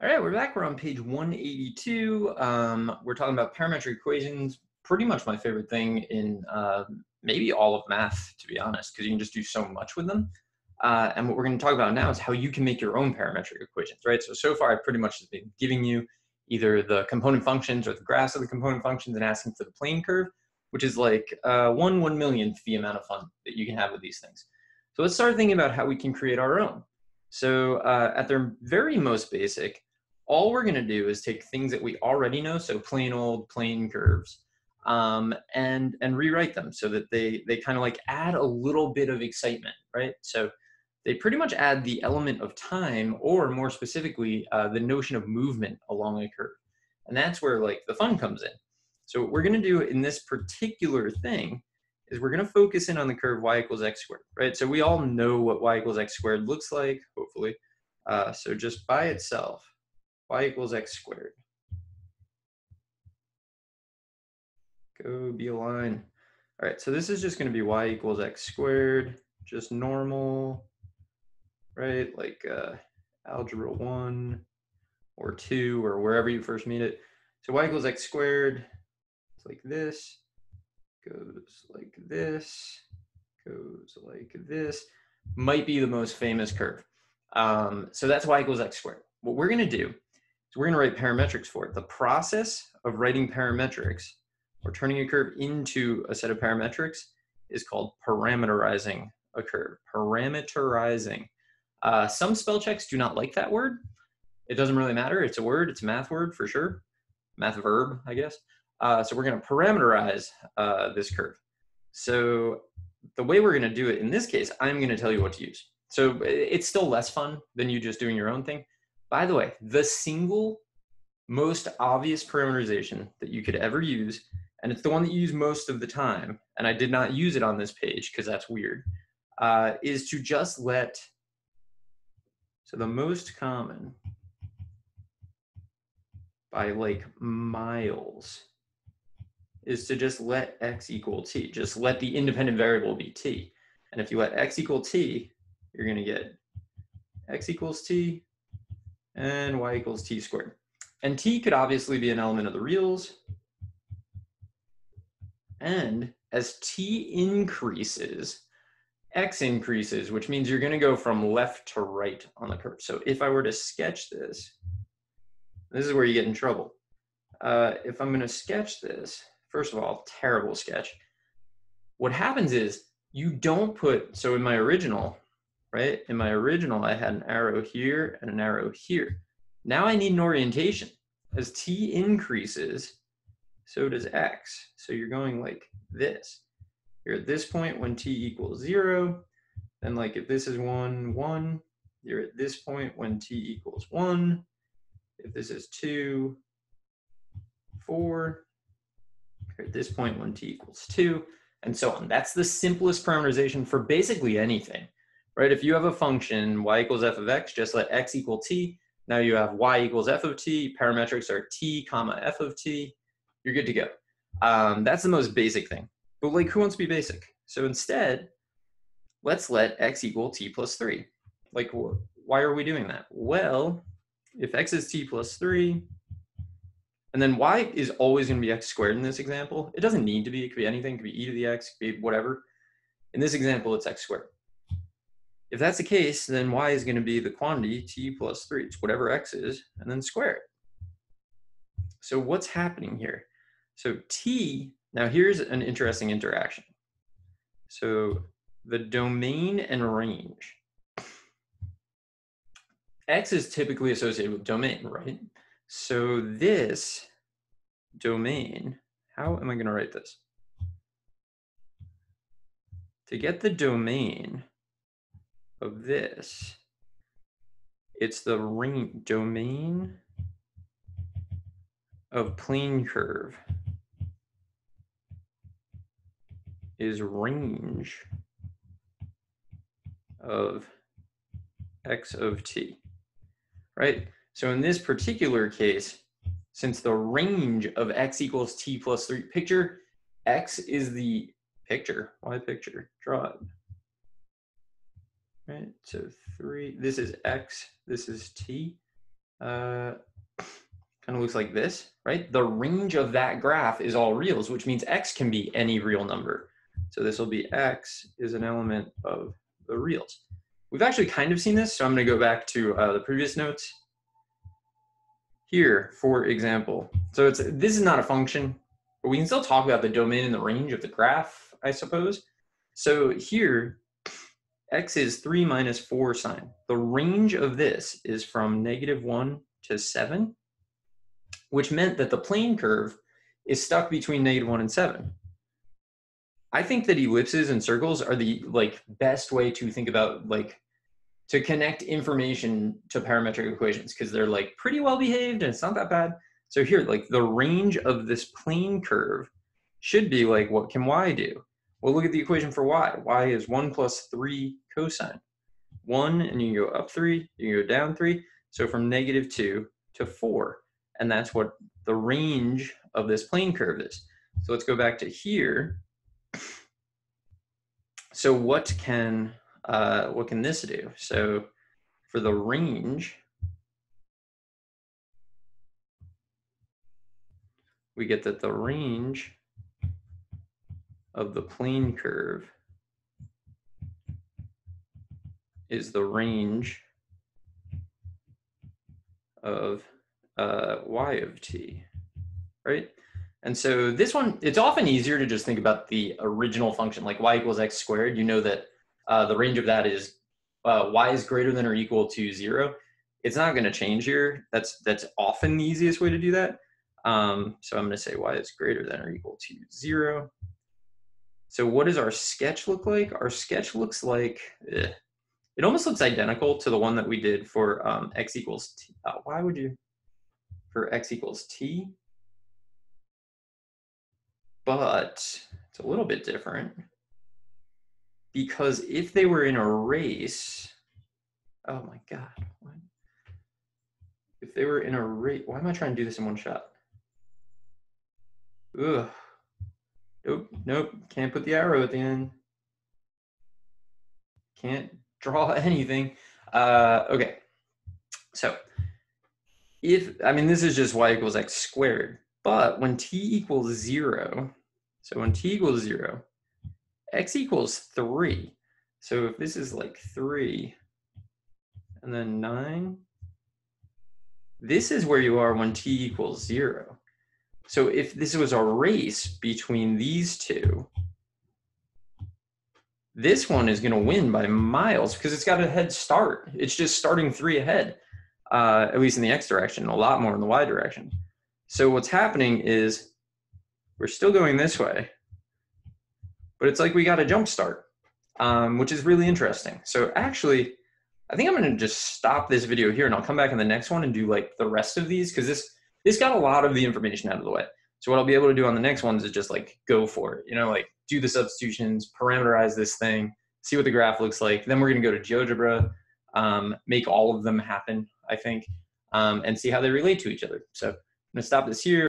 All right, we're back. We're on page 182. Um, we're talking about parametric equations, pretty much my favorite thing in uh, maybe all of math, to be honest, because you can just do so much with them. Uh, and what we're going to talk about now is how you can make your own parametric equations, right? So, so far I've pretty much been giving you either the component functions or the graphs of the component functions and asking for the plane curve, which is like uh, one one millionth the amount of fun that you can have with these things. So let's start thinking about how we can create our own. So uh, at their very most basic, all we're going to do is take things that we already know, so plain old plane curves, um, and and rewrite them so that they they kind of like add a little bit of excitement, right? So they pretty much add the element of time, or more specifically, uh, the notion of movement along a curve, and that's where like the fun comes in. So what we're going to do in this particular thing is we're going to focus in on the curve y equals x squared, right? So we all know what y equals x squared looks like, hopefully. Uh, so just by itself, y equals x squared. Go be a line. All right, so this is just going to be y equals x squared, just normal, right? Like uh, algebra 1 or 2 or wherever you first meet it. So y equals x squared, it's like this, goes like this, goes like this. Might be the most famous curve. Um, so that's y equals x squared. What we're going to do so we're going to write parametrics for it. The process of writing parametrics or turning a curve into a set of parametrics is called parameterizing a curve. Parameterizing. Uh, some spell checks do not like that word. It doesn't really matter. It's a word. It's a math word for sure. Math verb, I guess. Uh, so we're going to parameterize uh, this curve. So the way we're going to do it in this case, I'm going to tell you what to use. So it's still less fun than you just doing your own thing. By the way, the single most obvious parameterization that you could ever use, and it's the one that you use most of the time, and I did not use it on this page because that's weird, uh, is to just let, so the most common by like miles is to just let x equal t. Just let the independent variable be t. And if you let x equal t, you're going to get x equals t and y equals t squared. And t could obviously be an element of the reals. And as t increases, x increases, which means you're going to go from left to right on the curve. So if I were to sketch this, this is where you get in trouble. Uh, if I'm going to sketch this, first of all, terrible sketch. What happens is you don't put, so in my original, right? In my original, I had an arrow here and an arrow here. Now I need an orientation. As t increases, so does x. So you're going like this. You're at this point when t equals zero. Then like if this is one, one, you're at this point when t equals one. If this is two, four, at this point when t equals two, and so on. That's the simplest parameterization for basically anything right? If you have a function y equals f of x, just let x equal t. Now you have y equals f of t. Parametrics are t comma f of t. You're good to go. Um, that's the most basic thing. But like, who wants to be basic? So instead, let's let x equal t plus 3. Like, wh why are we doing that? Well, if x is t plus 3, and then y is always going to be x squared in this example. It doesn't need to be. It could be anything. It could be e to the x, could be whatever. In this example, it's x squared. If that's the case, then y is going to be the quantity t plus 3. It's whatever x is, and then square it. So what's happening here? So t, now here's an interesting interaction. So the domain and range. X is typically associated with domain, right? So this domain, how am I going to write this? To get the domain, of this, it's the ring domain of plane curve is range of x of t, right? So in this particular case, since the range of x equals t plus 3, picture x is the picture, why picture? Draw it right? So three, this is x, this is t. uh, kind of looks like this, right? The range of that graph is all reals, which means x can be any real number. So this will be x is an element of the reals. We've actually kind of seen this, so I'm going to go back to uh, the previous notes. Here, for example, so it's this is not a function, but we can still talk about the domain and the range of the graph, I suppose. So here, x is 3 minus 4 sine. The range of this is from negative 1 to 7, which meant that the plane curve is stuck between negative 1 and 7. I think that ellipses and circles are the like best way to think about like to connect information to parametric equations because they're like pretty well behaved and it's not that bad. So here, like the range of this plane curve should be like, what can y do? Well, look at the equation for y. y is 1 plus 3 cosine. 1, and you go up 3, you go down 3. So from negative 2 to 4. And that's what the range of this plane curve is. So let's go back to here so what can uh, what can this do? So for the range, we get that the range of the plane curve is the range of uh, y of t, right? And so this one, it's often easier to just think about the original function, like y equals x squared. You know that uh, the range of that is uh, y is greater than or equal to zero. It's not going to change here. That's that's often the easiest way to do that. Um, so I'm going to say y is greater than or equal to zero. So what does our sketch look like? Our sketch looks like, eh, it almost looks identical to the one that we did for um, x equals t. Uh, why would you, for x equals t? but it's a little bit different because if they were in a race, oh my God, what? if they were in a race, why am I trying to do this in one shot? Ugh. Nope, can't put the arrow at the end. Can't draw anything. Uh, okay, so if, I mean, this is just y equals x squared, but when t equals zero, so when t equals zero, x equals three. So if this is like three and then nine, this is where you are when t equals zero. So if this was a race between these two, this one is going to win by miles because it's got a head start. It's just starting three ahead, uh, at least in the x direction, a lot more in the y direction. So what's happening is we're still going this way, but it's like we got a jump start, um, which is really interesting. So actually, I think I'm going to just stop this video here and I'll come back in the next one and do like the rest of these because this this got a lot of the information out of the way. So what I'll be able to do on the next ones is just like go for it, you know, like do the substitutions, parameterize this thing, see what the graph looks like. Then we're going to go to GeoGebra, um, make all of them happen, I think, um, and see how they relate to each other. So I'm going to stop this here.